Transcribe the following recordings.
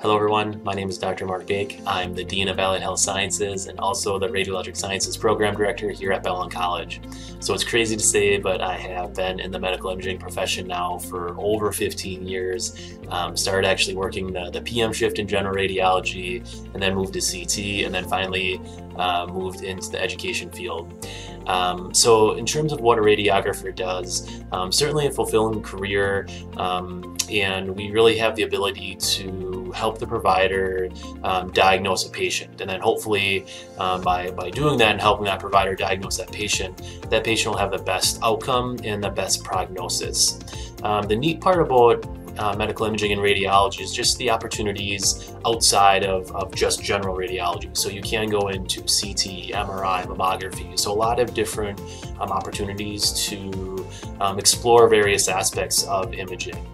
Hello everyone, my name is Dr. Mark Bake. I'm the Dean of Allied Health Sciences and also the Radiologic Sciences Program Director here at Bellin College. So it's crazy to say, but I have been in the medical imaging profession now for over 15 years. Um, started actually working the, the PM shift in general radiology and then moved to CT and then finally uh, moved into the education field. Um, so in terms of what a radiographer does, um, certainly a fulfilling career um, and we really have the ability to help the provider um, diagnose a patient and then hopefully um, by, by doing that and helping that provider diagnose that patient, that patient will have the best outcome and the best prognosis. Um, the neat part about uh, medical imaging and radiology is just the opportunities outside of, of just general radiology. So you can go into CT, MRI, mammography, so a lot of different um, opportunities to um, explore various aspects of imaging.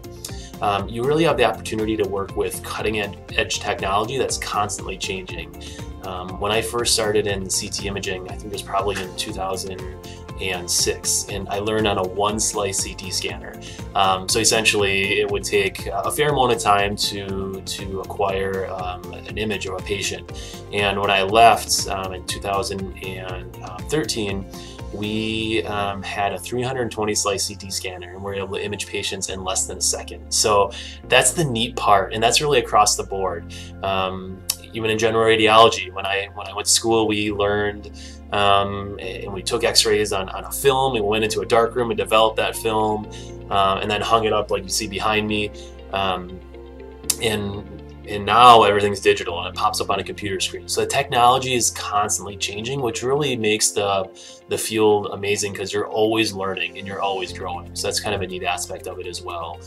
Um, you really have the opportunity to work with cutting edge technology that's constantly changing. Um, when I first started in CT imaging, I think it was probably in 2006, and I learned on a one slice CT scanner. Um, so essentially, it would take a fair amount of time to to acquire um, an image of a patient. And when I left um, in 2013 we um, had a 320 slice CT scanner and we are able to image patients in less than a second. So that's the neat part, and that's really across the board. Um, even in general radiology, when I when I went to school, we learned um, and we took X-rays on, on a film. We went into a dark room and developed that film, um, and then hung it up like you see behind me. Um, and and now everything's digital and it pops up on a computer screen. So the technology is constantly changing, which really makes the the field amazing because you're always learning and you're always growing. So that's kind of a neat aspect of it as well.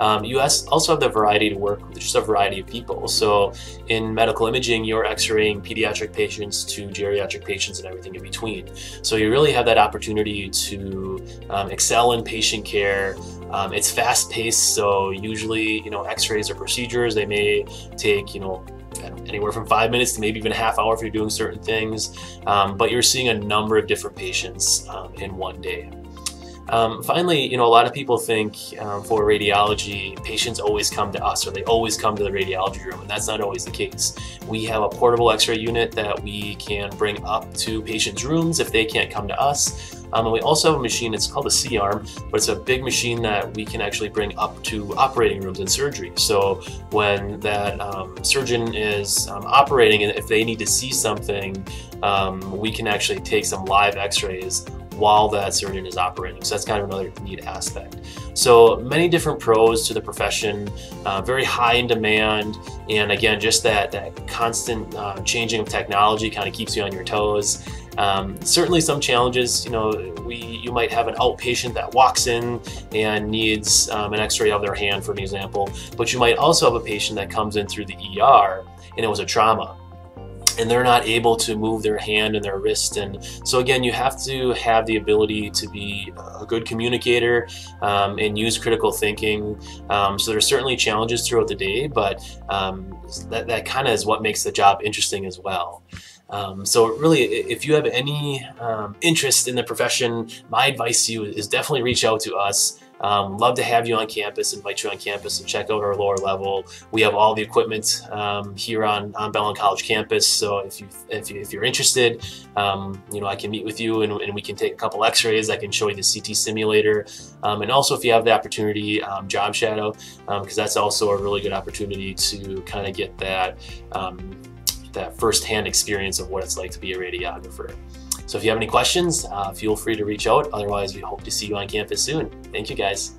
Um, you also have the variety to work with just a variety of people. So in medical imaging, you're x-raying pediatric patients to geriatric patients and everything in between. So you really have that opportunity to um, excel in patient care. Um, it's fast paced, so usually, you know, x-rays or procedures, they may take, you know, anywhere from five minutes to maybe even a half hour if you're doing certain things. Um, but you're seeing a number of different patients um, in one day. Um, finally, you know, a lot of people think um, for radiology, patients always come to us or they always come to the radiology room, and that's not always the case. We have a portable x-ray unit that we can bring up to patients' rooms if they can't come to us. Um, and we also have a machine, it's called a C-arm, but it's a big machine that we can actually bring up to operating rooms in surgery. So when that um, surgeon is um, operating and if they need to see something, um, we can actually take some live x-rays while that surgeon is operating. So that's kind of another neat aspect. So many different pros to the profession, uh, very high in demand, and again, just that, that constant uh, changing of technology kind of keeps you on your toes. Um, certainly some challenges, you know, we you might have an outpatient that walks in and needs um, an x-ray of their hand, for an example, but you might also have a patient that comes in through the ER and it was a trauma and they're not able to move their hand and their wrist. And so again you have to have the ability to be a good communicator um, and use critical thinking. Um, so there's certainly challenges throughout the day but um, that, that kind of is what makes the job interesting as well. Um, so really, if you have any um, interest in the profession, my advice to you is definitely reach out to us. Um, love to have you on campus, invite you on campus and check out our lower level. We have all the equipment um, here on, on Bellin College campus. So if, you, if, you, if you're interested, um, you know, I can meet with you and, and, we can take a couple x-rays. I can show you the CT simulator. Um, and also if you have the opportunity, um, job shadow, because um, that's also a really good opportunity to kind of get that that firsthand experience of what it's like to be a radiographer. So if you have any questions, uh, feel free to reach out. Otherwise, we hope to see you on campus soon. Thank you guys.